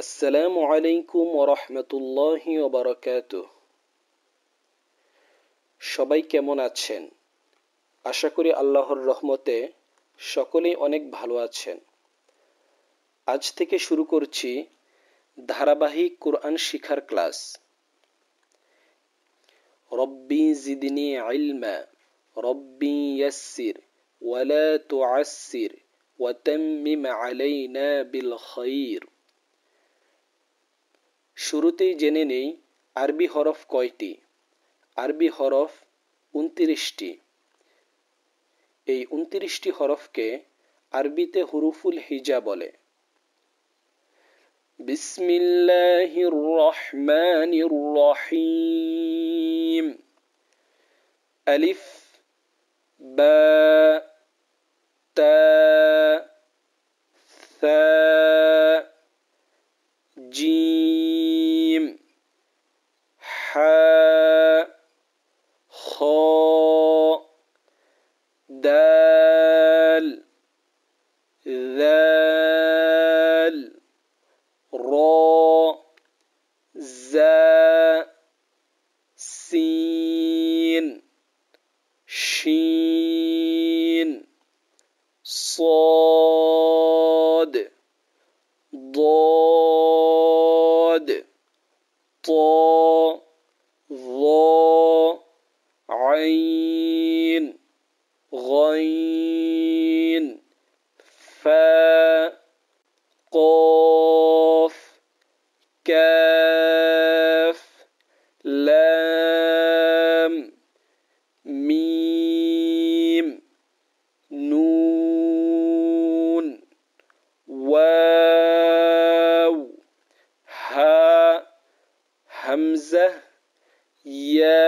আসসালামু আলাইকুম ওরহমতুল্লাহ ওবরাকাত সবাই কেমন আছেন? আশা করি আল্লাহর রহমতে সকলেই অনেক ভালো আছেন। আজ থেকে শুরু করছি ধারাবাহিক কোরআন শিখার ক্লাস। রব্বি জিদনি ইলমা, রব্বি ইয়াসসির, ওয়ালা তুআসসির ওয়াতাম্মিম আলাইনা বিল খাইর। শুরুতেই জেনে নেই আরবি হরফ কয়টি। আরবি হরফ উনতিরিশটি এই উনতিরিশটি হরফকে আরবিতে হুরুফুল হিজা বলে। বিসমিল্লাহির রহমানির রহিম আলিফ, বা, তা, সা, জিম। دال ذال را زا سين شين صاد ضاد طا عين غين. فا. قاف. كاف. لام. ميم. نون. واو. ها. همزة. يا